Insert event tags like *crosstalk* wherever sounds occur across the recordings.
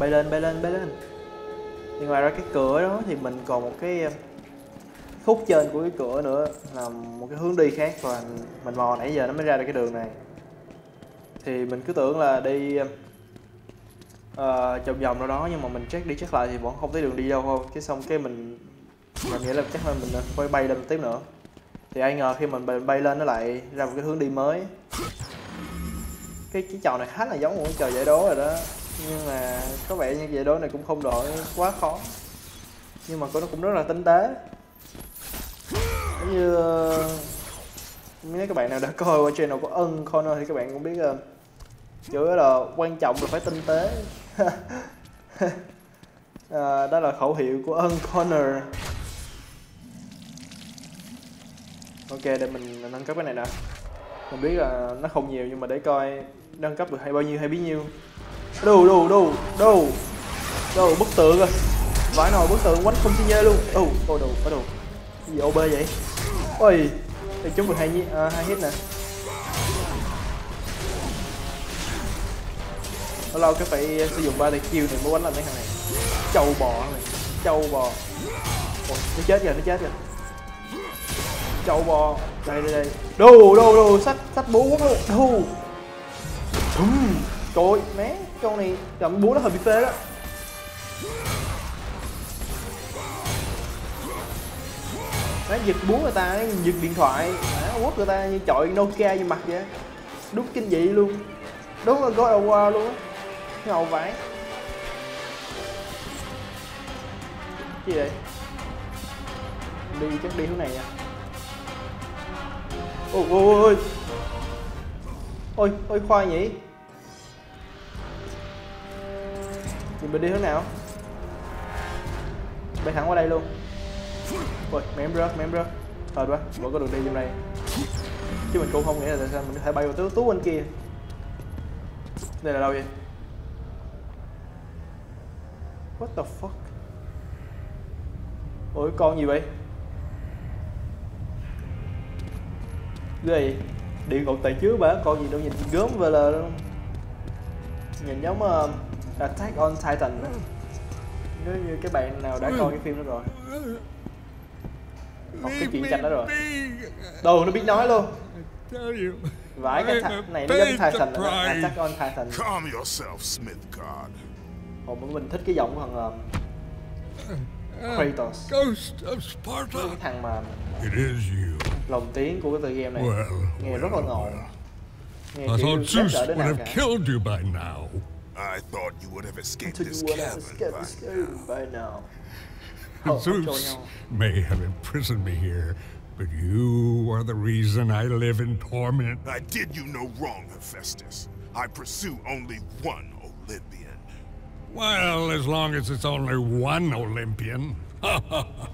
bay lên bay lên bay lên. Nhưng ngoài ra cái cửa đó thì mình còn một cái ờ, khúc trên của cái cửa nữa là một cái hướng đi khác và mình mò nãy giờ nó mới ra được cái đường này. Thì mình cứ tưởng là đi ờ, ờ, uh, vòng vòng đâu đó nhưng mà mình check đi check lại thì vẫn không thấy đường đi đâu thôi. Cái xong cái mình mình nghĩ là chắc là mình phải bay lên một tiếp nữa. Thì ai ngờ khi mình bay lên nó lại ra một cái hướng đi mới. Cái cái trò này khá là giống một cái trò giải đố rồi đó nhưng mà có vẻ như giải đố này cũng không đổi quá khó. Nhưng mà nó cũng rất là tinh tế. Giống như ờ, nếu các bạn nào đã coi qua channel của ân corner thì các bạn cũng biết ờ, uh, chữ là quan trọng là phải tinh tế. À, *laughs* đó là khẩu hiệu của ân corner ok để mình nâng cấp cái này nè mình biết là nó không nhiều nhưng mà để coi nâng cấp được hay bao nhiêu hay bấy nhiêu đâu đâu đâu đâu. Đâu bức tượng rồi vãi nồi bức tượng quánh không xin nhê luôn. Đâu ôi đâu ở đâu gì OB vậy? Ôi thì chúng được hai à, hai hit nè. Lâu lâu cái phải sử dụng ba tay kill này mới quánh lại mấy thằng này. Châu bò này châu bò. Ôi nó chết rồi nó chết rồi châu bò. Đây đây đây. Đâu đâu đâu sách sách búa quốc luôn đâu. Trời ơi mé con này cầm búa nó hơi bị phê đó. Nó giật búa người ta nó giật điện thoại. Nó quất người ta như chọi Nokia vô mặt vậy đúng kinh dị luôn. Đúng là God of War luôn á. Ngầu vãi gì vậy? Đi chắc đi hướng này nha ôi ôi ôi ôi. Ôi, khoai nhỉ? Thì mình đi hướng nào? Bay thẳng qua đây luôn. Ôi mém rớt mém rớt. Thôi quá vẫn có đường đi trong đây. Chứ mình cũng không nghĩ là tại sao mình có thể bay vào tứ tú bên kia. Đây là đâu vậy? What the fuck? Ôi con gì vậy? Ghê vậy điện cột tại trước bả con gì đâu nhìn gớm về là luôn. Nhìn giống uh, Attack on Titan. Á. nếu như các bạn nào đã coi cái phim đó rồi học cái chuyện tranh đó rồi. đồ nó biết nói luôn. Vãi cái thằng này nó giống Titan rồi. Attack on Titan. Calm yourself, Smithcard. còn mình thích cái giọng của thằng uh, Kratos. Ghost of Sparta. cái thằng mà It is you. lồng tiếng của cái tựa game này. Well, nghe rất là ngầu. nghe I kiểu Zeus sợ đến nào cả killed you by now. I thought you would have escaped this do what I cabin by to scare by now *laughs* Họ- họ Zeus may have imprisoned me here, but you are the reason I live in torment. I did you no wrong, Hephaestus. I pursue only one Olympian. Well, as long as it's only one Olympian. *laughs* I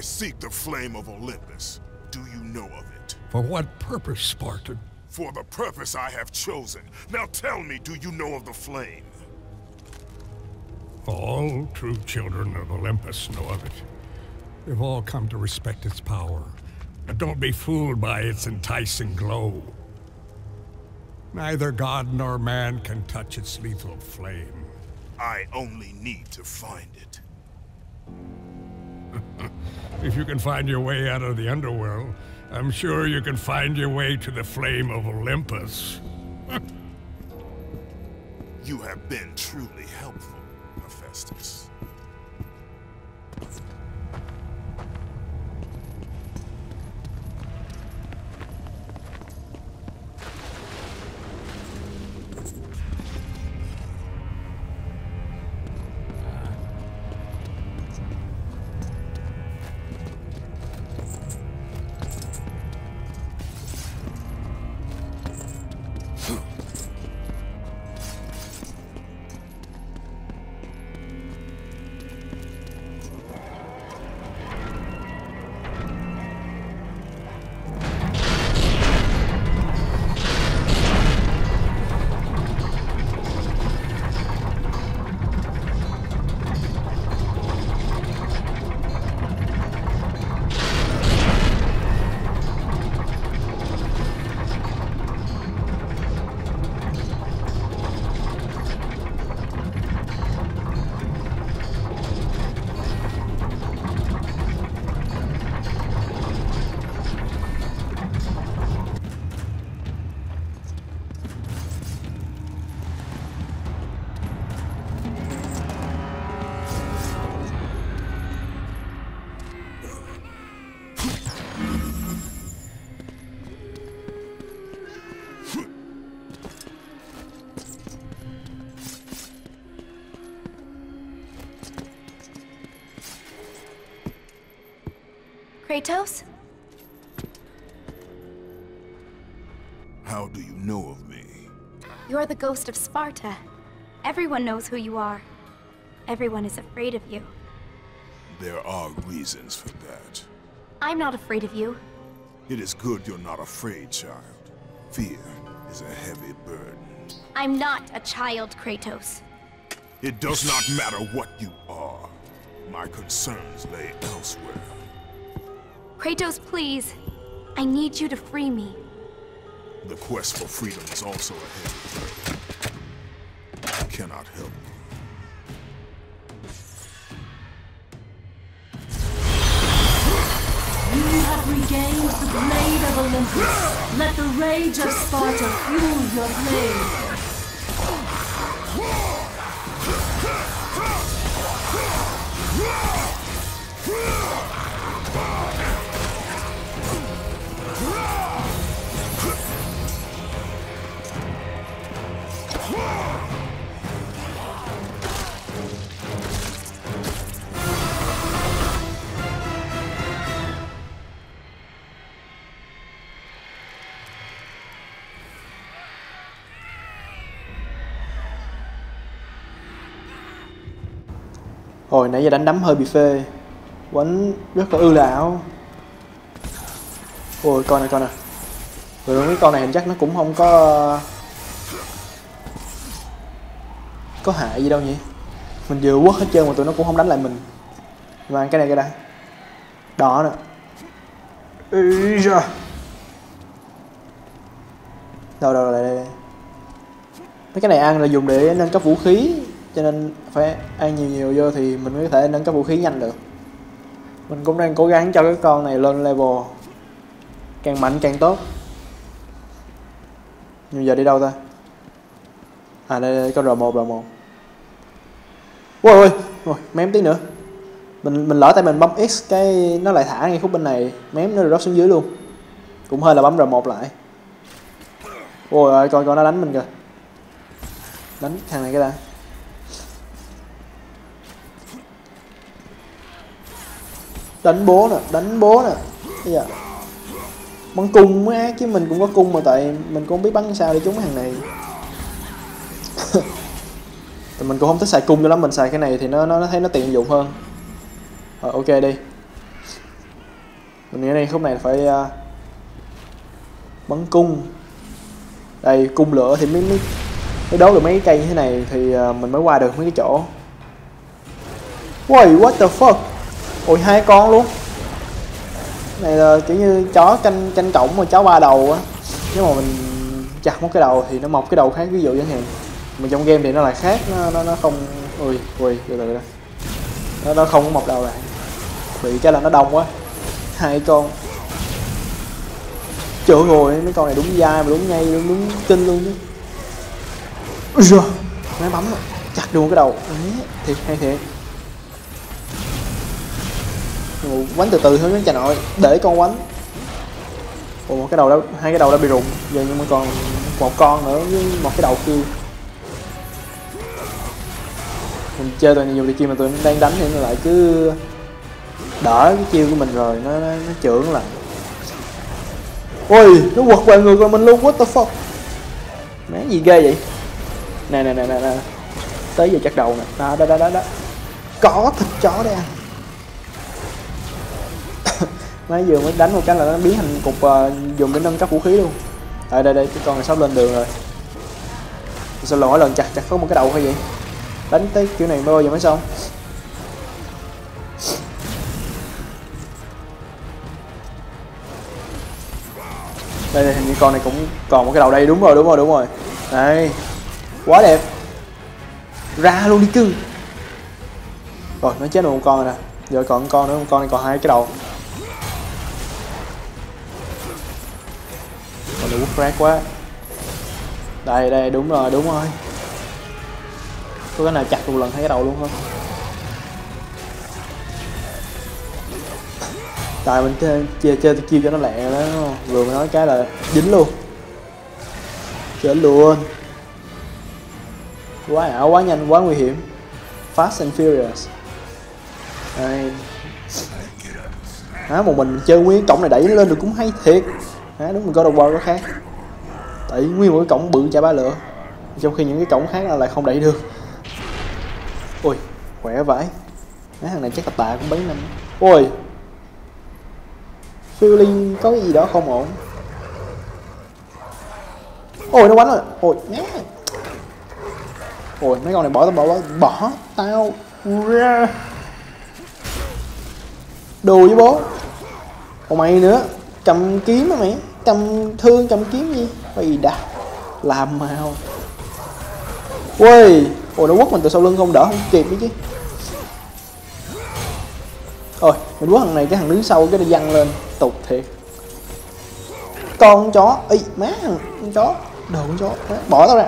seek the flame of Olympus. Do you know of it? For what purpose, Spartan? For the purpose I have chosen. Now tell me, do you know of the flame? All true children of Olympus know of it. They've all come to respect its power. But don't be fooled by its enticing glow. Neither god nor man can touch its lethal flame. I only need to find it. *laughs* If you can find your way out of the underworld, I'm sure you can find your way to the flame of Olympus. *laughs* You have been truly helpful, Hephaestus. Kratos? How do you know of me? You're the ghost of Sparta. Everyone knows who you are. Everyone is afraid of you. There are reasons for that. I'm not afraid of you. It is good you're not afraid, child. Fear is a heavy burden. I'm not a child, Kratos. It does not matter what you are. My concerns lay elsewhere. Kratos, please. I need you to free me. The quest for freedom is also a heavy burden. I cannot help you. You have regained the blade of Olympus. Let the rage of Sparta fuel your blade. *laughs* Hồi nãy giờ đánh đấm hơi bị phê. Quánh rất là ư lão Ôi, con này con này Rồi cái con này hình chắc nó cũng không có Có hại gì đâu nhỉ? Mình vừa quất hết trơn mà tụi nó cũng không đánh lại mình. Mà cái này cái đây Đỏ nè. Ý. Đâu đâu, đây đây đây. Mấy cái này ăn là dùng để nâng cấp vũ khí, cho nên phải ăn nhiều nhiều vô thì mình mới có thể nâng cấp vũ khí nhanh được. Mình cũng đang cố gắng cho cái con này lên level càng mạnh càng tốt. Nhưng giờ đi đâu ta? À đây, đây có R1 R1 ôi ôi ôi mém tí nữa. Mình mình lỡ tay mình bấm X cái nó lại thả ngay khúc bên này. Mém nó rớt xuống dưới luôn. Cũng hơi là bấm R1 lại. Ôi ơi coi coi nó đánh mình kìa. Đánh thằng này cái ta. Đánh bố nè đánh bố nè. Bây giờ bắn cung mới ác chứ mình cũng có cung mà tại mình cũng không biết bắn sao để trúng thằng này. *laughs* Thì mình cũng không thích xài cung cho lắm mình xài cái này thì nó nó, nó thấy nó tiện dụng hơn. Rồi ok đi. Mình nghĩ đây khúc này phải uh, bắn cung. Đây cung lửa thì mới mới mới đấu được mấy cái cây như thế này thì uh, mình mới qua được mấy cái chỗ. Wait, what the fuck? Ôi hai con luôn này là kiểu như chó canh canh cổng mà chó ba đầu á. Nếu mà mình chặt một cái đầu thì nó mọc cái đầu khác ví dụ chẳng hạn mà trong game thì nó lại khác nó nó, nó không ui ui từ từ đó nó, nó không có mọc đầu lại. Bị cái là nó đông quá. Hai con. Chữa rồi mấy con này đúng dai mà đúng ngay đúng, đúng kinh luôn chứ. Rồi máy bấm chặt được một cái đầu. Đấy, thiệt hay thiệt. Ồ, quánh từ từ thôi mấy cha nội. Để con quánh. Ủa một cái đầu đã hai cái đầu đã bị rụng. Giờ nhưng mà còn một con nữa với một cái đầu kia. Mình chơi toàn nhiều thì kia mà tụi nó đang đánh thì nó lại cứ đỡ cái chiêu của mình rồi nó nó, nó trưởng lại. Ôi nó quật vào người của mình luôn what the fuck? Má gì ghê vậy? Nè nè nè nè nè. Tới giờ chắc đầu nè. Đó đó đó đó, đó. có thịt chó đây ăn Mấy vừa mới đánh một cái là nó biến thành cục uh, dùng để nâng cấp vũ khí luôn. Đây đây đây cái con này sắp lên đường rồi. Sao lỗi lần chặt chặt có một cái đầu hay vậy? Đánh tới kiểu này mới bao giờ mới xong? Đây đây hình như con này cũng còn một cái đầu đây. Đúng rồi đúng rồi đúng rồi. Đây Quá đẹp. Ra luôn đi cưng. Rồi nó chết được một con rồi nè. Giờ còn một con nữa, một con này còn hai cái đầu. Con này quốc quá. Đây đây đúng rồi đúng rồi. Có cái nào chặt một lần thấy cái đầu luôn không? Tại mình chơi chơi, chơi chiêu cho nó lẹ đó đúng không? Vừa mới nói cái là dính luôn. Chết luôn. Quá ảo, quá nhanh, quá nguy hiểm. Fast and Furious. Đây. À, một mình chơi nguyên cổng này đẩy nó lên được cũng hay thiệt à, đúng mình có đầu bò khác. Tại nguyên một cái cổng bự chả ba lửa. Trong khi những cái cổng khác là lại không đẩy được. Ôi khỏe vãi. Mấy thằng này chắc là tạ cũng bấy năm. Ôi! Feeling có cái gì đó không ổn. Ôi nó bắn rồi. Ôi nhé. ôi mấy con này bỏ tao bỏ bỏ, bỏ tao. Ra. Đồ với bố. Còn mày nữa. Cầm kiếm mà mày cầm thương cầm kiếm gì? Mày đã làm màu ui ôi nó quất mình từ sau lưng không đỡ không kịp đấy chứ. Ôi, mình quất thằng này cái thằng đứng sau cái nó văng lên tục thiệt. Con chó ý má thằng con chó đồ con chó má, bỏ tao ra.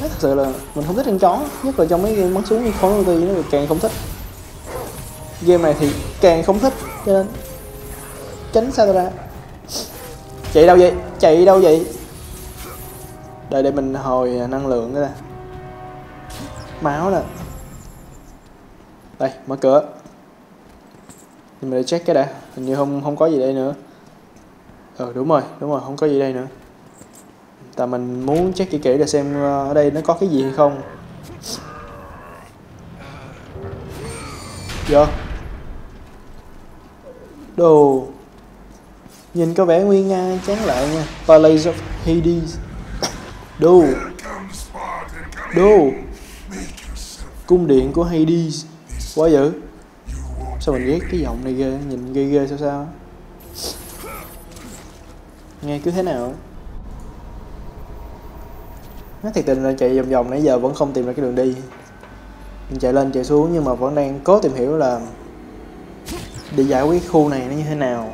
Thật sự là mình không thích con chó nhất là trong mấy game bắn súng như khó of nó càng không thích. Game này thì càng không thích cho nên tránh xa ra chạy đâu vậy? Chạy đâu vậy? Đợi để mình hồi à, năng lượng cái ra máu nè. Đây, mở cửa. Mình để check cái đã. Hình như không không có gì đây nữa. Ờ đúng rồi đúng rồi, không có gì đây nữa. Tại mình muốn check kỹ kỹ để xem à, ở đây nó có cái gì hay không. Vô. Đồ nhìn có vẻ nguy nga, chán lại nha. Palace of Hades. Đô Đô cung điện của Hades. Quá dữ. Sao mình ghét cái giọng này ghê? Nhìn ghê ghê sao sao? Nghe cứ thế nào? Nói thiệt tình là chạy vòng vòng nãy giờ vẫn không tìm ra cái đường đi. Mình chạy lên chạy xuống nhưng mà vẫn đang cố tìm hiểu là để giải quyết khu này nó như thế nào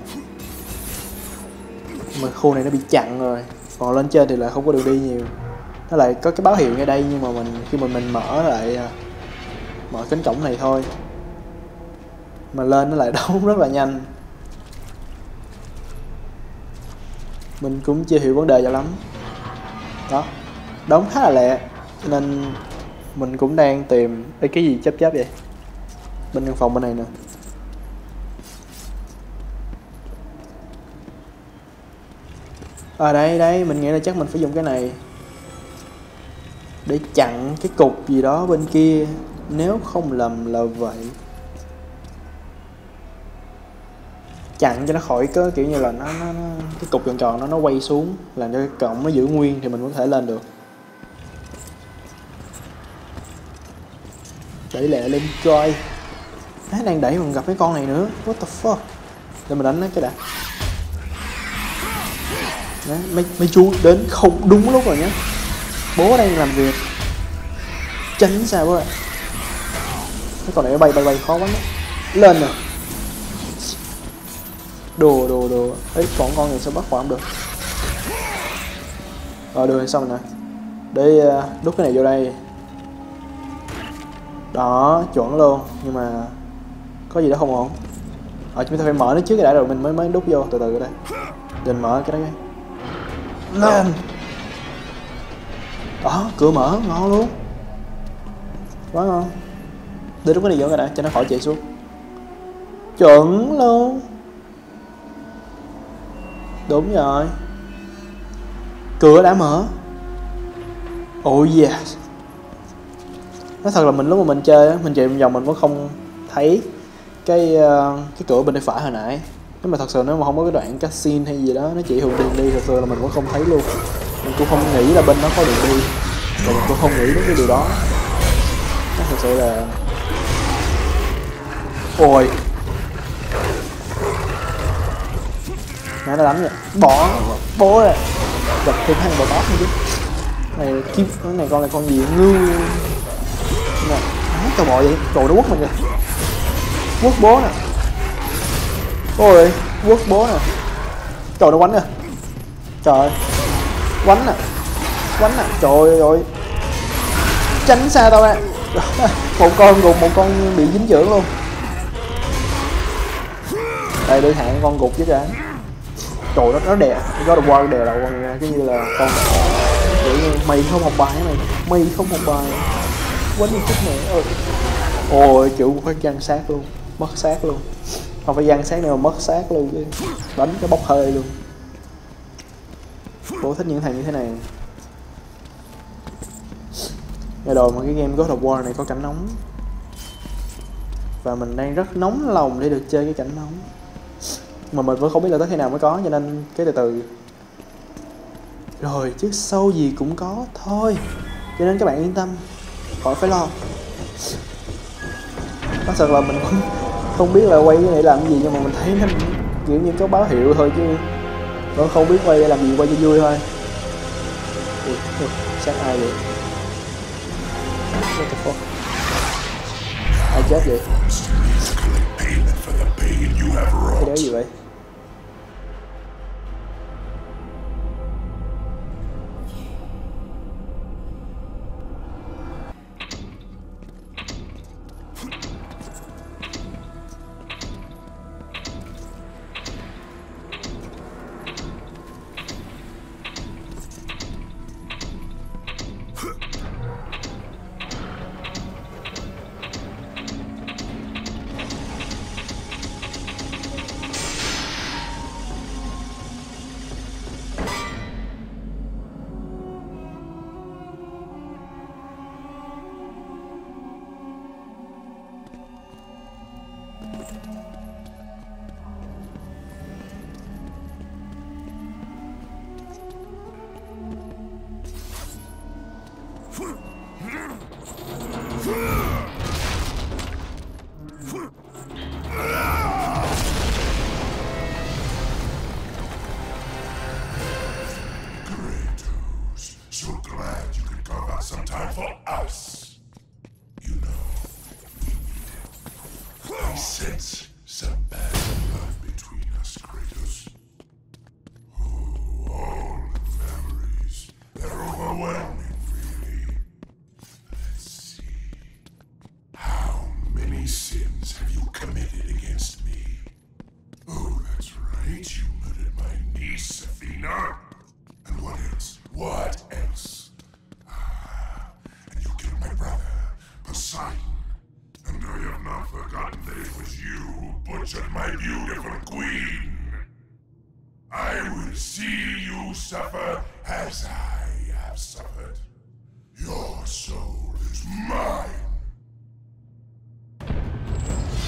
mà khu này nó bị chặn rồi. Còn lên trên thì lại không có đường đi nhiều. Nó lại có cái báo hiệu ngay đây nhưng mà mình khi mà mình mở lại à, mở cánh cổng này thôi. Mà lên nó lại *laughs* đóng rất là nhanh. Mình cũng chưa hiểu vấn đề cho lắm. Đó đóng khá là lẹ cho nên mình cũng đang tìm Ê, cái gì chấp chấp vậy? Bên căn phòng bên này nè. À đây đây mình nghĩ là chắc mình phải dùng cái này để chặn cái cục gì đó bên kia. Nếu không lầm là vậy. Chặn cho nó khỏi có kiểu như là nó, nó, nó cái cục tròn tròn nó nó quay xuống làm cho cái cổng nó giữ nguyên thì mình có thể lên được. Đẩy lẹ lên coi nó đang đẩy mình gặp cái con này nữa. What the fuck? Để mình đánh nó cái đã. Đấy, mấy, mấy chú đến không đúng lúc rồi nhé bố đang làm việc. Tránh xa bố ạ. Cái con này bay bay bay khó quá nhé lên nè. Đồ đồ đồ. Ấy còn con này sao bắt khoảng ờ, được? Rồi được xong rồi nè. Để ờ, đút cái này vô đây. Đó chuẩn luôn. Nhưng mà có gì đó không ổn. Ờ chúng ta phải mở nó trước cái đã rồi mình mới mới đút vô. Từ từ đây. Định mở cái đấy lên. Đó, cửa mở, ngon luôn. Quá ngon. Đưa đúng cái này vô cái đã, cho nó khỏi chạy xuống. Chuẩn luôn. Đúng rồi. Cửa đã mở. Oh yes. Nói thật là mình lúc mà mình chơi mình chạy vòng vòng mình vẫn không thấy cái ờ, cái cửa bên tay phải hồi nãy nếu mà thật sự nếu mà không có cái đoạn cutscene hay gì đó, nó chỉ hùng đường đi, thật sự là mình cũng không thấy luôn. Mình cũng không nghĩ là bên nó có đường đi. Và mình cũng không nghĩ đến cái điều đó. Nó thật sự là ôi. Nãy nó đánh rồi bỏ, bố rồi đập thêm hai bò tót nữa chứ. Này kiếm cái này con là con gì? Ngưu nè tao bò vậy trời nó quất mình kìa. Quất bố nè ôi, quốc bố nè trời, nó quánh nè trời quánh nè quánh à. nè trời ơi tránh xa tao ra *laughs* một con gục, một con bị dính dưỡng luôn. Đây, đưa hạng con gục chứ kìa trời, nó nó đè. Nó of qua đè đầu con nha cái như là con kiểu như mày không học bài mày? Mày không học bài. Quánh đi chút nữa. Ơi ôi chịu phát chân sát luôn. Mất sát luôn không phải gian sáng nữa mà mất xác luôn chứ. Đánh cái bốc hơi luôn. Bố thích những thằng như thế này. Nghe đồ mà cái game God of War này có cảnh nóng. Và mình đang rất nóng lòng để được chơi cái cảnh nóng. Mà mình vẫn không biết là tới khi nào mới có, cho nên cái từ từ. Rồi, chứ sâu gì cũng có thôi. Cho nên các bạn yên tâm. Khỏi phải lo. Nói thật là mình cũng không biết là quay cái này làm cái gì nhưng mà mình thấy nó kiểu như có báo hiệu thôi chứ vẫn không biết quay để làm gì quay cho vui thôi. Ui, ui, sát ai vậy what the fuck? Ai chết vậy? Cái wrought. đéo gì vậy?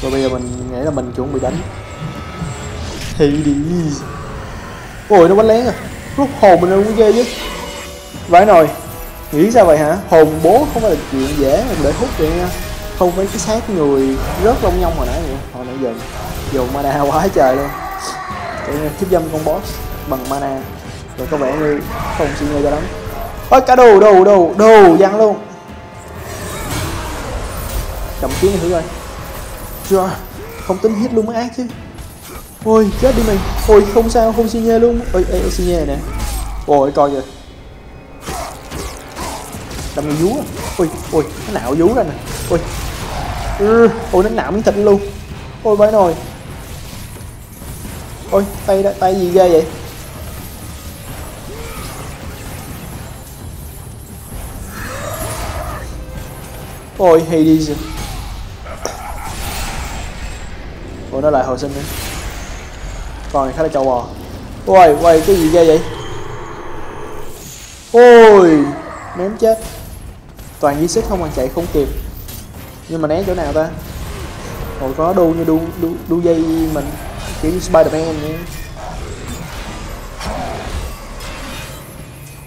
Rồi bây giờ mình nghĩ là mình chuẩn bị đánh. Hades Ôi, nó bánh lén à. Rút hồn mình cũng ghê chứ Vãi nồi. Nghĩ sao vậy hả? Hồn bố không phải là chuyện dễ mà để hút vậy nha. Không phải cái xác người rớt lông nhông hồi nãy vậy. Hồi nãy giờ. Dùng mana *laughs* quá trời luôn. Để kiếp dâm con boss bằng mana. Rồi có vẻ như không xin nghĩ cho lắm. Ôi, cả đồ đồ đồ đồ, văng luôn. Cầm kiếm thử coi. Trời, không tính hit luôn mới ác chứ. Ôi, chết đi mày. Ôi, không sao, không xi nhê luôn. Ôi, ê, ê, xi nhê nè. Ôi, coi kìa. Đâm người vú á, Ôi, ôi, nó nạo vú ra nè. Ôi. Ừ, Ôi, nó nạo miếng thịt luôn. Ôi, bái nồi. Ôi, tay đó, tay gì ghê vậy? Ôi, hay đi rồi. Ủa nó lại hồi sinh nữa. Con này khá là trâu bò. Ôi, quay cái gì ghê vậy? Ôi Ném chết. Toàn di sức không mà chạy không kịp. Nhưng mà né chỗ nào ta? Ôi có đu như đu, đu, đu dây mình Kiểu như Spiderman nữa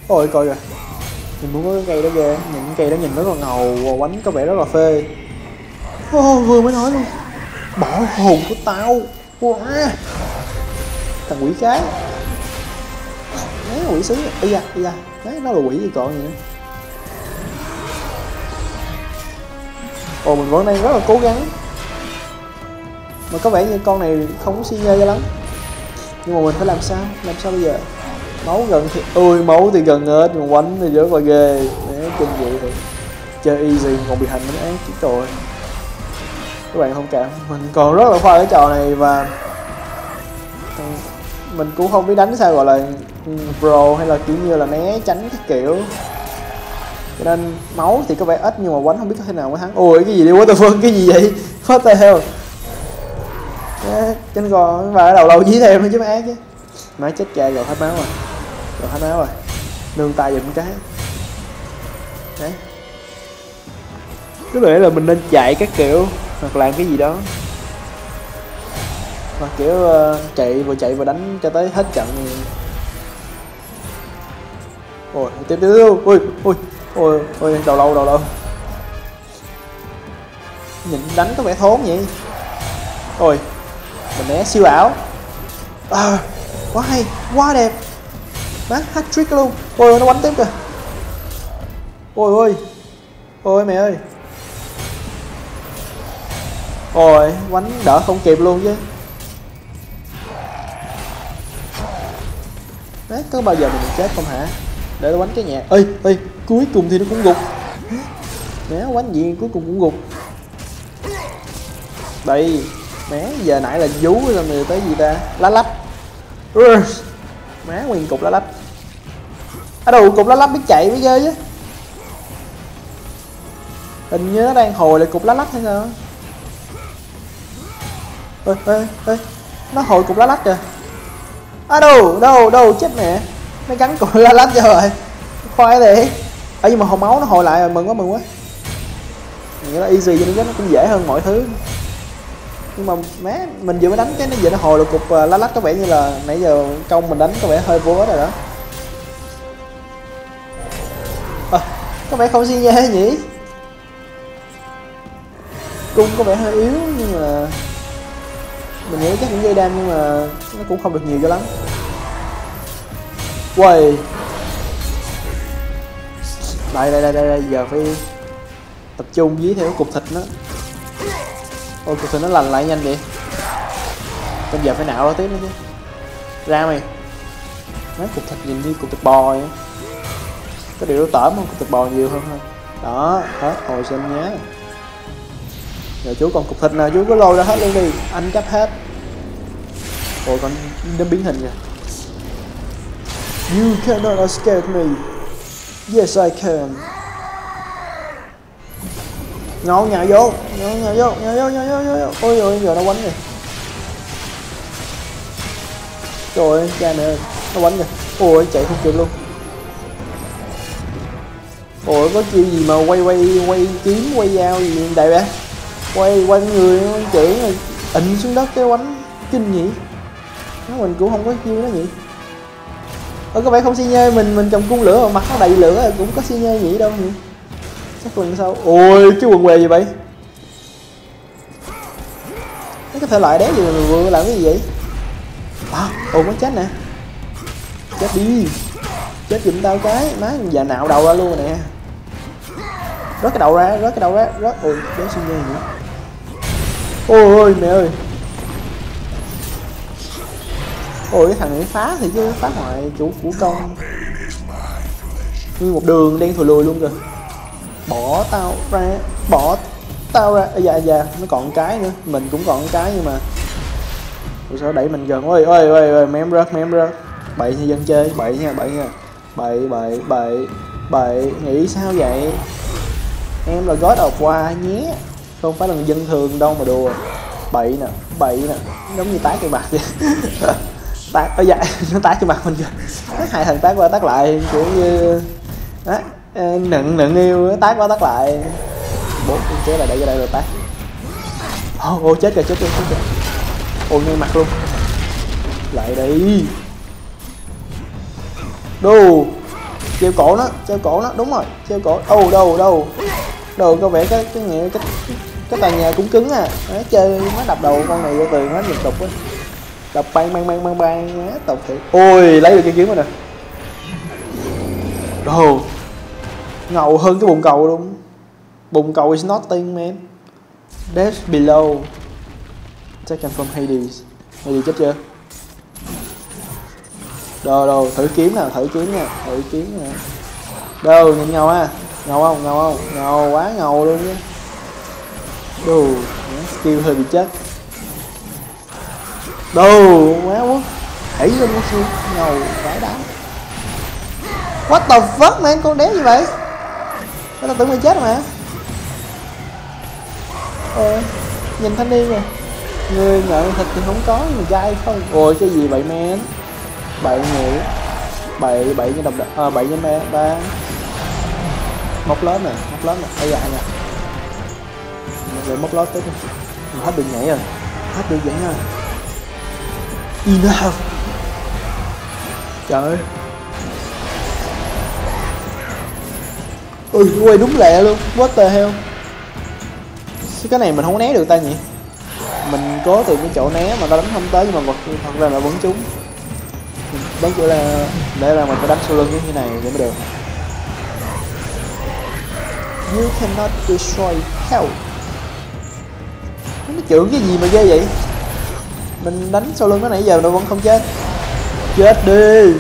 Ôi coi kìa. Mình muốn có cái cây đó ghê. Những cây đó nhìn rất là ngầu và Quánh có vẻ rất là phê. Ô, vừa mới nói luôn. Bỏ hồn của tao Wow. Thằng quỷ cái Đấy quỷ sứ Ây da, ây da. Đấy, nó là quỷ gì còn gì nữa Ồ, mình vẫn đang rất là cố gắng. Mà có vẻ như con này không có xi nhê cho lắm. Nhưng mà mình phải làm sao? Làm sao bây giờ? Máu gần thì... Ôi, máu thì gần hết, mà quánh thì rất là ghê. Đấy, kinh dị rồi Chơi easy còn bị hành nó ác chứ trời các bạn không cảm mình còn rất là khoa cái trò này và mình cũng không biết đánh sao gọi là pro hay là kiểu như là né tránh cái kiểu. Cho nên máu thì có vẻ ít nhưng mà quánh không biết có thế nào mới thắng. Ôi, cái gì đi quá the fuck, cái gì vậy? What the hell? Trên gò và ở đầu lâu dí thêm nữa chứ má chứ. Má chết cha rồi hết máu rồi. Rồi hết máu rồi. Nương tay giùm cái. Đấy. Cứ để là mình nên chạy các kiểu hoặc làm cái gì đó. Hoặc kiểu uh, chạy vừa chạy vừa đánh cho tới hết trận thì ôi tiếp tiếp tiếp ui ui ôi ôi đầu lâu đầu lâu. Nhìn đánh có vẻ thốn vậy. Ôi mình né siêu ảo. À, quá hay quá đẹp. Má hat trick luôn. Ôi nó bắn tiếp kìa. Ôi ôi. Ôi mẹ ơi ôi quánh đỡ không kịp luôn chứ. Đấy có bao giờ mình chết không hả? Để nó quánh cái nhạc. Ơi ơi cuối cùng thì nó cũng gục. Mẹ quánh gì? Cuối cùng cũng gục. Đây mẹ giờ nãy là vú rồi người tới gì ta? Lá lách. Ui, má nguyên cục lá lách. Ở đâu cục lá lách biết chạy mới ghê chứ. Hình như nó đang hồi lại cục lá lách hay sao? Ơi ơi ơi nó hồi cục lá lách kìa. À đâu đâu đâu chết mẹ. Nó gắn cục lá lách cho rồi. Khoai đi. Ở nhưng mà hồi máu nó hồi lại rồi mừng quá mừng quá. Nghĩa là easy cho nó nó cũng dễ hơn mọi thứ. Nhưng mà má mình vừa mới đánh cái nó vừa nó hồi được cục uh, lá lách có vẻ như là nãy giờ công mình đánh có vẻ hơi vô rồi đó. À, có vẻ không xi nhê nhỉ? Cung có vẻ hơi yếu nhưng mà mình nghĩ chắc cũng gây đam nhưng mà nó cũng không được nhiều cho lắm. Quầy đây đây đây đây, đây. giờ phải tập trung dí theo cục thịt nó. Ôi cục thịt nó lành lại nhanh vậy. Bây giờ phải nạo nó tiếp nữa chứ. Ra mày. Mấy cục thịt nhìn như cục thịt bò vậy. Có điều nó tởm không cục thịt bò nhiều hơn thôi đó hết hồi sinh nhá giờ chú còn cục thịt nào chú cứ lôi ra hết luôn đi. Anh chấp hết. Ôi còn nó biến hình kìa. You cannot escape me. Yes, I can. Ngộ nhào vô. Nhào nhào vô nhào vô nhào vô nhào vô. Ôi ôi, giờ nó quánh rồi Trời ơi, cha mẹ ơi, Nó quánh kìa. Ôi, chạy không kịp luôn. Ôi, có chiêu gì mà quay quay quay kiếm, quay dao gì đại bác? Quay quay người quanh chữ rồi ịnh xuống đất cái quánh kinh nhỉ? Nó mình cũng không có chiêu đó nhỉ? Ơ các bạn không xi nhê? Mình mình trồng cung lửa mà mặt nó đầy lửa cũng có xi nhê nhỉ đâu nhỉ? Chắc quần sau ôi cái quần què gì vậy? Cái thể loại đéo gì mà vừa làm cái gì vậy? À ồ mới chết nè. Chết đi. Chết giùm tao cái. Má, già nạo đầu ra luôn rồi nè rớt cái đầu ra, rớt cái đầu ra, rớt. Ôi đéo xin nghe nữa ôi ôi, mẹ ơi. Ôi, cái thằng này phá thì chứ, phá ngoại chủ, của công nguyên một đường đen thùi lùi luôn rồi bỏ tao ra, bỏ tao ra. Ây da da, nó còn cái nữa. Mình cũng còn cái nhưng mà Ủa, sao đẩy mình gần ôi ôi ôi ôi, mém rớt mém rớt. Bậy nha dân chơi, bậy nha bậy nha. Bậy bậy bậy bậy. Nghĩ sao vậy? Em là god of war nhé. Không phải là dân thường đâu mà đùa. Bậy nè bậy nè. Giống như tái cây mặt vậy. *laughs* Tát ở ờ, dạ *laughs* nó tát cho mặt mình kìa. Hai thằng tát qua tát lại kiểu như đó ờ, nựng nựng yêu tát qua tát lại. Bốn chế là đẩy ra đây rồi tát ô oh, oh, chết rồi chết rồi chết rồi. Ô ngay mặt luôn. Lại đi. Đù treo cổ nó treo cổ nó đúng rồi, treo cổ. Đâu đâu đâu. Đâu, có vẻ cái cái nghĩa, cái cái tòa nhà cũng cứng à. Nó chơi nó đập đầu con này vô tường nó liên tục á đập bang bang bang bang bang á tộc thiệt. Ôi, lấy được cái kiếm rồi nè. Đồ. Ngầu hơn cái bồn cầu luôn. Bồn cầu is nothing, man. Death below. Taken from Hades. Hades chết chưa? Đồ đồ, thử kiếm nào, thử kiếm nha, thử kiếm nè đồ, nhìn ngầu ha, ngầu không ngầu không, ngầu quá ngầu luôn chứ đồ skill hơi bị chết. Đồ, quá quá, hãy lên một siêu, ngầu vãi đá what the fuck, man, con đéo như vậy? Tao tưởng mày chết mà? Ờ nhìn thanh niên nè. Người nhận thịt thì không có, người dai không. Ôi, cái gì vậy men bảy nhỉ bảy bảy nhân đồng à, ờ, bảy nhân ba ba móc lớn nè móc lớn nè ai dạ nè rồi móc lớn tới đi. Mình hết đường nhảy rồi. Hết đường nhảy rồi. Enough trời ơi. Ui quay đúng lẹ luôn. What the hell? Cái này mình không né được ta nhỉ? Mình cố tìm cái chỗ né mà ta đánh không tới nhưng mà thật ra là vẫn trúng đáng chữa là để là mình phải đánh sau lưng như thế này để mới được. You cannot destroy hell. Nó trưởng cái gì mà ghê vậy? Mình đánh sau lưng nó nãy giờ nó vẫn không chết. Chết đi.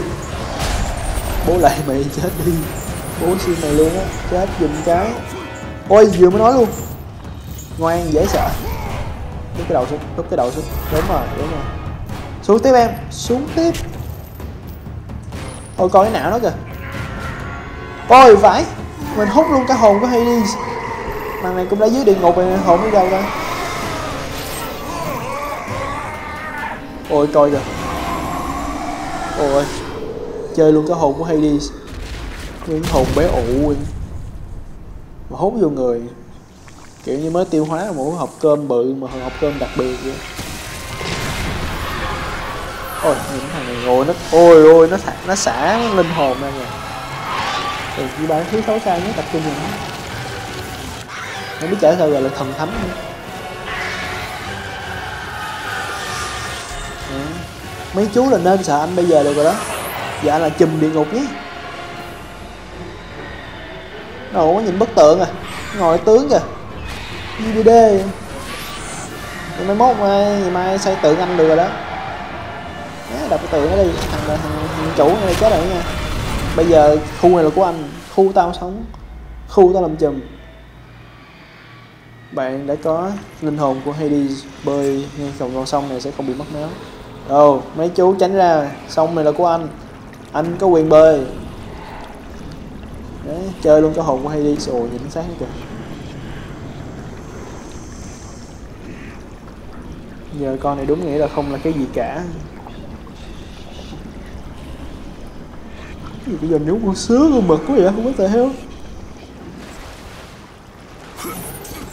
Bố lại mày chết đi. Bố xin mày luôn á. Chết dùm cái Ôi, vừa mới nói luôn. Ngoan, dễ sợ. Đút cái đầu xuống Đút cái đầu xuống. Đúng rồi đúng rồi. Xuống tiếp em. Xuống tiếp. Ôi, coi cái não nó kìa. Ôi phải Mình hút luôn cả hồn của Hades. Màn này cũng đã dưới địa ngục rồi hồn đi đâu ta Ôi, coi kìa. Ôi, Chơi luôn cái hồn của Hades. Nguyên hồn bé ụ Mà hút vô người. Kiểu như mới tiêu hóa một hộp cơm bự mà hộp cơm đặc biệt vậy Ôi những thằng này ngồi nó Ôi ôi nó xả nó xả linh hồn ra nha Thì chỉ bán thứ xấu xa nhất tập trung vào nó. Không biết chả sao gọi là thần thánh nữa. Mấy chú là nên sợ anh bây giờ được rồi đó. Dạ là chùm địa ngục nhé. Đâu có nhìn bức tượng à. Ngồi tướng kìa. DVD Mai mốt mai, ngày mai xây tượng anh được rồi đó đập cái tường nó đi. Thằng, thằng, thằng chủ này chết rồi nha. Bây giờ khu này là của anh khu tao sống khu tao làm chùm. Bạn đã có linh hồn của Hades bơi ngay dòng con sông này sẽ không bị mất máu. Đâu mấy chú tránh ra sông này là của anh. Anh có quyền bơi. Đấy, chơi luôn cái hồn của Hades. Ồ nhìn sáng kìa. Giờ con này đúng nghĩa là không là cái gì cả. Bây giờ? Nếu con sứa con mực quá vậy không có thể heo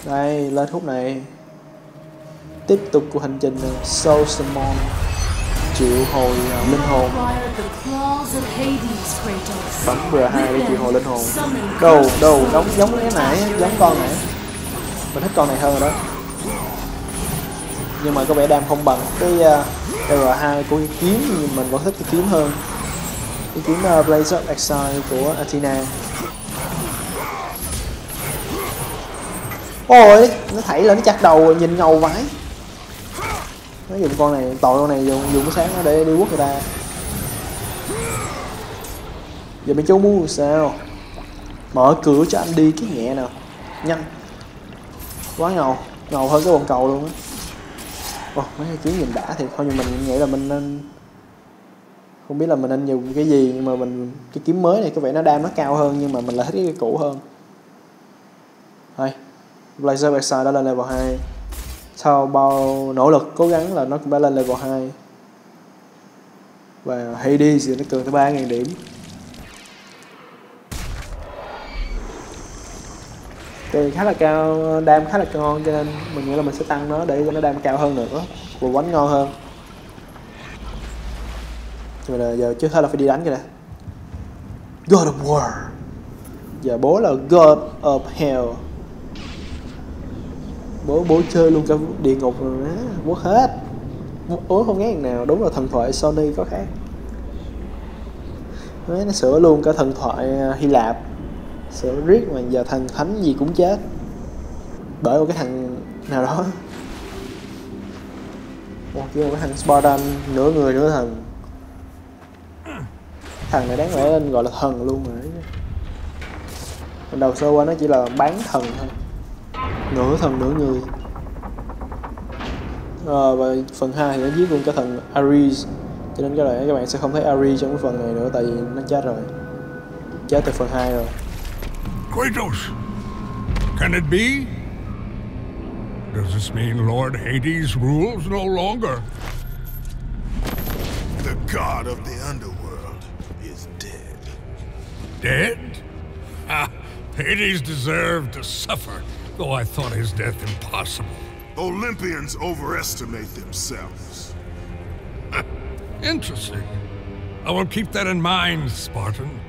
đây lên khúc này. Tiếp tục cuộc hành trình này. Soul Summon triệu hồi uh, linh hồn. Bắn the hai bấm R2 để triệu hồi linh hồn. Đâu đâu giống giống cái nãy giống con nãy mình thích con này hơn rồi đó. Nhưng mà có vẻ đam không bằng cái à, uh, R2 của kiếm nhưng mình vẫn thích cái kiếm hơn cái kiếm uh, Blaze of Exile của Athena. Ôi nó thảy lên nó chặt đầu rồi, nhìn ngầu vãi. Nó dùng con này tội con này dùng dùng cái sáng nó để đi quất người ta. Giờ mấy chú muốn sao? Mở cửa cho anh đi cái nhẹ nào. Nhanh. Quá ngầu ngầu hơn cái bồn cầu luôn á. Ồ, mấy cái kiếm nhìn đã thì thôi nhưng mình nghĩ là mình nên không biết là mình nên dùng cái gì, nhưng mà mình, cái kiếm mới này có vẻ nó đam, nó cao hơn, nhưng mà mình lại thích cái cũ hơn. Thôi Blazer Backside đã lên level 2 sau bao nỗ lực, cố gắng là nó cũng đã lên level 2 và Hades thì nó cường tới 3.000 điểm. Thì khá là cao, đam khá là ngon, cho nên mình nghĩ là mình sẽ tăng nó để cho nó đam cao hơn nữa. Và quánh ngon hơn nhưng mà giờ trước hết là phải đi đánh cái này God of War. Giờ bố là God of Hell. Bố bố chơi luôn cả địa ngục rồi á bố hết. Bố không nghe nào. Đúng là thần thoại Sony có khác. Đấy, nó sửa luôn cả thần thoại à, Hy Lạp. Sửa riết mà giờ thần thánh gì cũng chết. Bởi một cái thằng nào đó. Một cái thằng Spartan nửa người nửa thần thằng này đáng lẽ lên gọi là thần luôn rồi Phần đầu sơ qua nó chỉ là bán thần thôi nửa thần nửa người à, và phần 2 thì nó giết luôn cái thần Ares cho nên cái này các bạn sẽ không thấy Ares trong cái phần này nữa tại vì nó chết rồi chết từ phần 2 rồi Kratos! Can it be? Does this mean Lord Hades rules no longer? The god of the underworld. Dead? Ah, Hades deserved to suffer, though I thought his death impossible. Olympians overestimate themselves. *laughs* Interesting. I will keep that in mind, Spartan.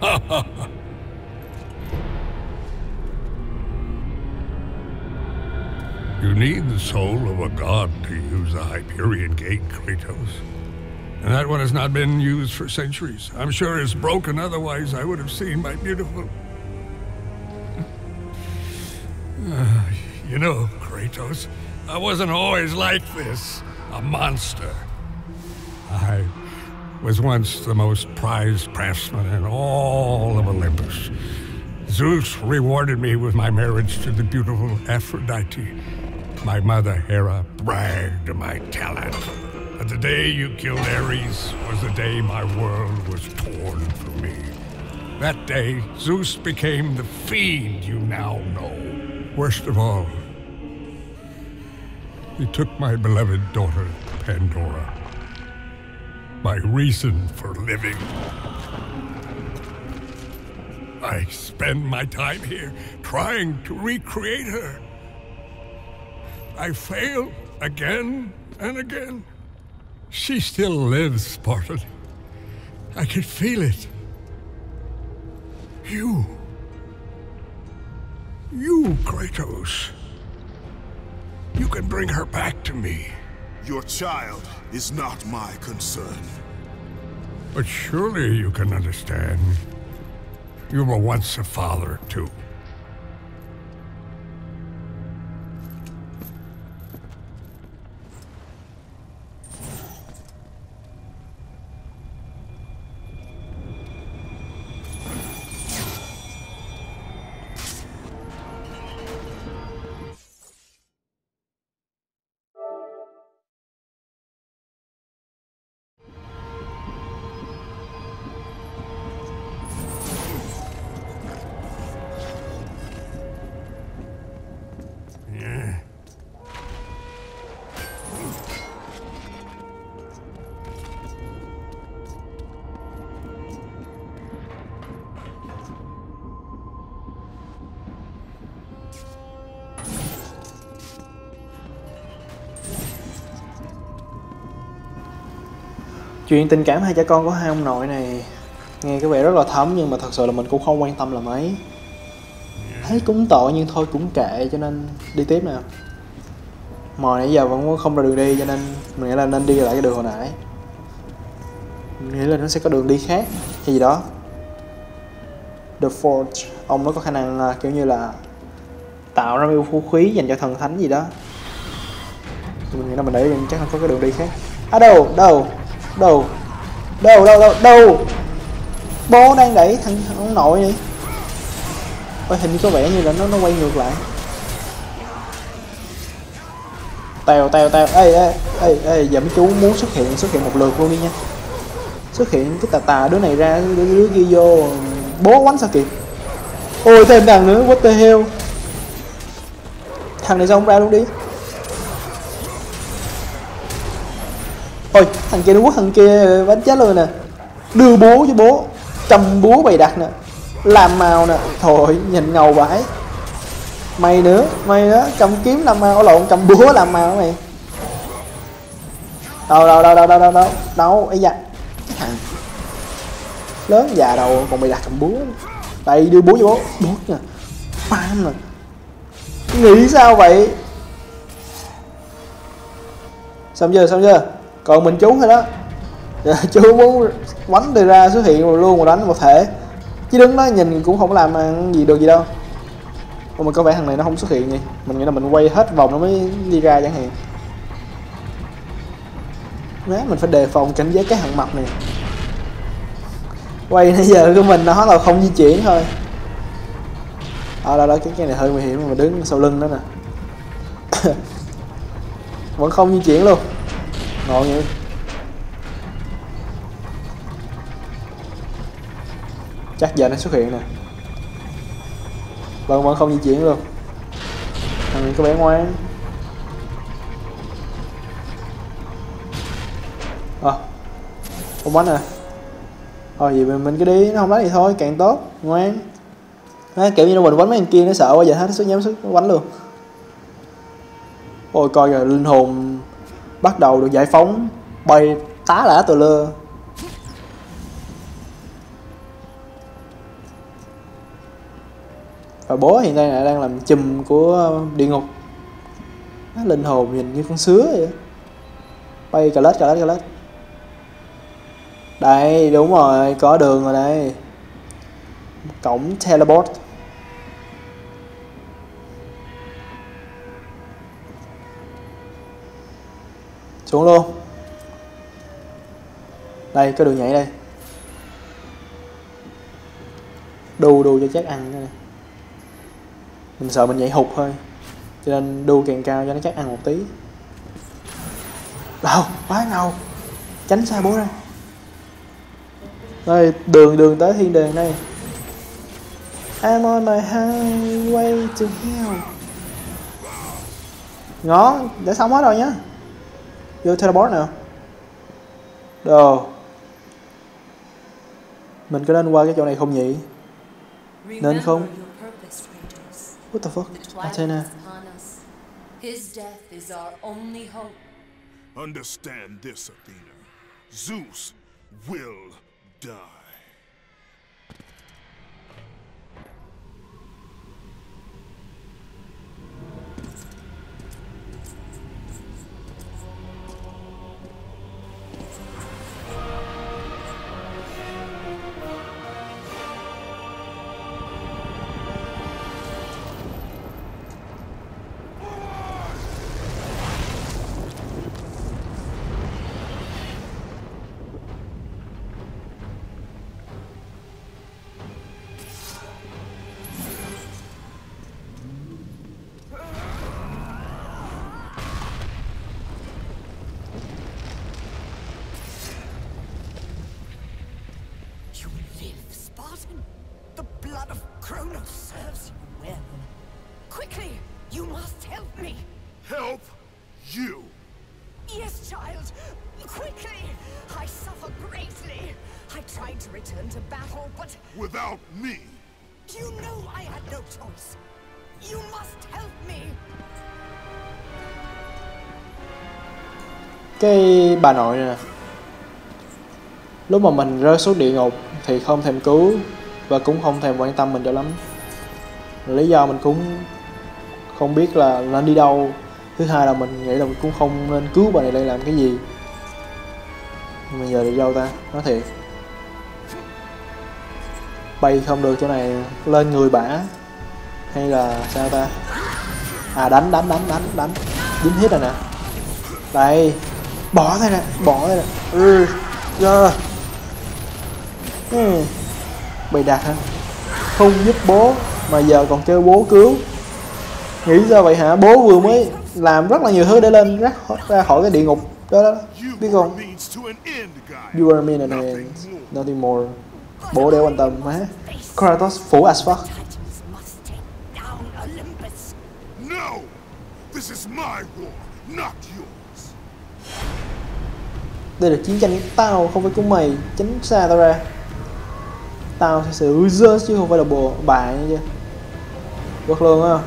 *laughs* you need the soul of a god to use the Hyperion Gate, Kratos. And that one has not been used for centuries. I'm sure it's broken, otherwise I would have seen my beautiful... Ah, *sighs* you know, Kratos, I wasn't always like this. A monster. I was once the most prized craftsman in all of Olympus. Zeus rewarded me with my marriage to the beautiful Aphrodite. My mother, Hera, bragged my talent. But the day you killed Ares was the day my world was torn from me. That day, Zeus became the fiend you now know. Worst of all, he took my beloved daughter, Pandora my reason for living. I spend my time here trying to recreate her. I fail again and again. She still lives, Spartan. I can feel it. You. You, Kratos. You can bring her back to me. Your child is not my concern. But surely you can understand. You were once a father, too. Chuyện tình cảm hai cha con của hai ông nội này nghe có vẻ rất là thấm nhưng mà thật sự là mình cũng không quan tâm là mấy thấy cũng tội nhưng thôi cũng kệ cho nên đi tiếp nè mò nãy giờ vẫn không ra đường đi cho nên mình nghĩ là nên đi lại cái đường hồi nãy. Mình nghĩ là nó sẽ có đường đi khác hay gì đó. The Forge ông nó có khả năng à, kiểu như là tạo ra yêu phú khí dành cho thần thánh gì đó. Mình nghĩ là mình để chắc là có cái đường đi khác. À đâu đâu đâu? Đâu đâu đâu đâu? Bố đang đẩy thằng ông nội này. Ôi, hình như có vẻ như là nó nó quay ngược lại. Tèo tèo tèo. Ê ê ê ê giờ mấy chú muốn xuất hiện xuất hiện một lượt luôn đi nha. Xuất hiện cái tà tà đứa này ra đứa, đứa kia vô. Bố quánh sao kịp ôi thêm thằng nữa what the hell? Thằng này sao không ra luôn đi? Ôi, thằng kia nó quất thằng kia bánh chết luôn nè. Đưa búa cho bố cầm búa bày đặt nè. Làm màu nè. Thôi nhìn ngầu vãi mày nữa mày nữa. Cầm kiếm làm màu. Lộn cầm búa làm màu mày? Đâu đâu đâu đâu đâu đâu đâu. Đâu, ấy dạ cái thằng lớn già đầu còn mày đặt cầm búa đây đưa búa cho bố. Bố nè pam nè nghĩ sao vậy? Xong chưa xong chưa? Còn mình chú thôi đó. *laughs* Chú muốn quánh thì ra xuất hiện rồi luôn mà đánh một thể. Chứ đứng đó nhìn cũng không làm gì được gì đâu. Ủa, mà có vẻ thằng này nó không xuất hiện nhỉ? Mình nghĩ là mình quay hết vòng nó mới đi ra chẳng hạn. Má, mình phải đề phòng cảnh giới cái thằng mập này. Quay nãy giờ của mình nó là không di chuyển thôi. À đó đó, cái cái này hơi nguy hiểm mà đứng sau lưng đó nè. *coughs* Vẫn không di chuyển luôn ngon vậy chắc giờ nó xuất hiện nè. Vẫn vẫn không di chuyển luôn. Thằng có bé ngoan. Ờ. À, không bánh à. Thôi vậy mình, mình cứ đi nó không đánh thì thôi càng tốt ngoan. Nó kiểu như nó mình quánh mấy anh kia nó sợ quá giờ hết nó xuống nhóm xuống quánh luôn. Ôi coi rồi linh hồn bắt đầu được giải phóng. Bay tá lả từ lơ. Và bố hiện nay lại đang làm chùm của địa ngục. Nó linh hồn nhìn như con sứa vậy. Bay cà lết cà lết cà lết. Đây, đúng rồi, có đường rồi đây. Cổng teleport. Xuống luôn đây cái đường nhảy đây. Đu đu cho chắc ăn đây mình sợ mình nhảy hụt thôi cho nên đu càng cao cho nó chắc ăn một tí. Đâu quá ngầu. Tránh xa bố ra. Đây đường đường tới thiên đường đây. I'm on my highway to hell? Ngon, đã xong hết rồi nhá. Vô teleport nào Đồ Mình có nên qua cái chỗ này không nhỉ? Nên không? What the fuck? Athena His death is our only hope. Understand this, Athena. Zeus will die. Had. You must help me. Cái bà nội nè. Lúc mà mình rơi xuống địa ngục Thì không thèm cứu Và cũng không thèm quan tâm mình cho lắm. Lý do mình cũng Không biết là nên đi đâu. Thứ hai là mình nghĩ là mình cũng không nên cứu bà này đây làm cái gì. Nhưng mà giờ đi đâu ta? Nói thiệt. Bay không được chỗ này, Lên người bả. Hay là sao ta? À đánh đánh đánh đánh đánh. Dính hết rồi nè. Đây. Bỏ đây nè Bỏ đây nè. Ừ Giờ. Ừ. Bày đặt hả Không giúp bố Mà giờ còn kêu bố cứu. Nghĩ ra vậy hả? Bố vừa mới làm rất là nhiều thứ để lên ra, ra khỏi cái địa ngục đó đó. Biết không. You are mean and Nothing more. Bố đeo quan tâm má Kratos phủ as fuck. This is my war, not yours. Đây là chiến tranh của tao không phải của mày. Tránh xa tao ra. Tao sẽ xử Zeus chứ không phải là bồ bà nha chứ. Vượt luôn á.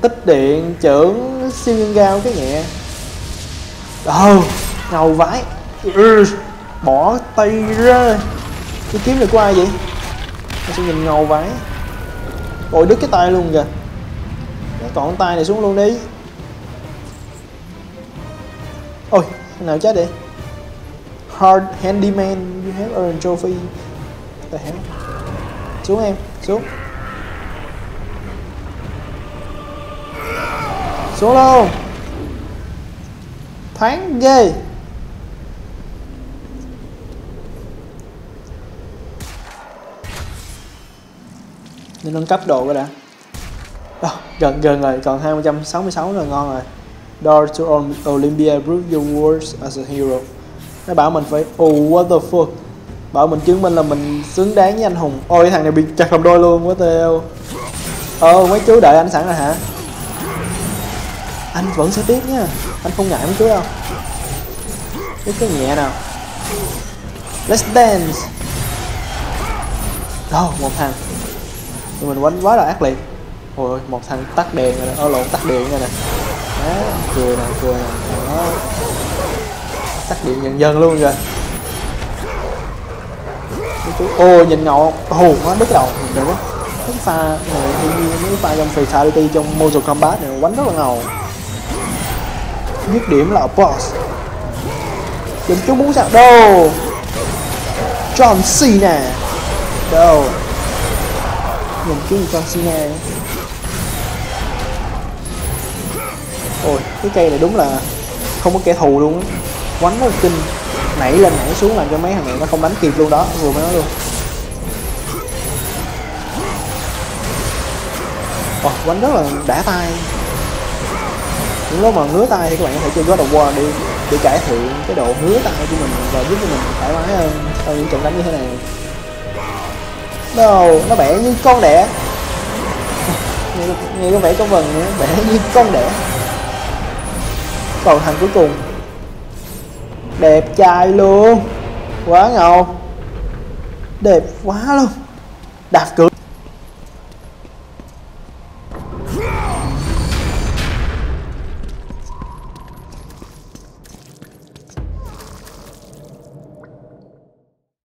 Tích điện trưởng siêu nhân gao cái nhẹ. Đâu Ngầu vãi. Ừ. Bỏ tay ra. Cái kiếm này của ai vậy? Nó sẽ nhìn ngầu vãi. Ôi đứt cái tay luôn kìa. Để Còn tay này xuống luôn đi. Ôi, nào chết đi Hard Handyman, you have earned trophy. The hell? Xuống em, xuống. Xuống luôn Thoáng ghê. Nên nâng cấp độ cái đã. Đó, gần gần rồi, còn 266 rồi, ngon rồi. Door to Olympia prove your worth as a hero. Nó bảo mình phải Oh what the fuck? Bảo mình chứng minh là mình xứng đáng với anh hùng. Ôi cái thằng này bị chặt làm đôi luôn quá têu Ờ mấy chú đợi anh sẵn rồi hả? Anh vẫn sẽ tiếp nha. Anh không ngại mấy chú đâu. Cái cái nhẹ nào. Let's dance. Đâu một thằng. Nhưng mình quánh quá là ác liệt. Ôi một thằng tắt đèn rồi nè. Ơ lộn tắt điện rồi nè. Đó, cười nè cười nè. Đó. Tắt điện dần dần luôn rồi chú- Ô nhìn ngầu hù quá đứt đầu. Được quá. Cái pha này tự nhiên mấy pha trong Fatality trong Mortal Kombat này quánh rất là ngầu. Dứt điểm là boss. Chúng chú muốn sạc đâu John Cena. Đâu Nhìn chú John Cena. Cái cây này đúng là Không có kẻ thù luôn á. Quánh nó kinh Nảy lên nảy xuống làm cho mấy thằng này nó không đánh kịp luôn đó Vừa mới nói luôn. Ồ, quánh rất là đã tay. Những lúc mà ngứa tay thì các bạn có thể chơi God of War đi để cải thiện cái độ ngứa tay của mình và giúp cho mình thoải mái hơn sau những trận đánh như thế này. Đâu nó bẻ như con đẻ. *laughs* Nghe, nghe có vẻ có vần nữa bẻ như con đẻ còn thằng cuối cùng. Đẹp trai luôn. Quá ngầu. Đẹp quá luôn. Đạp cửa.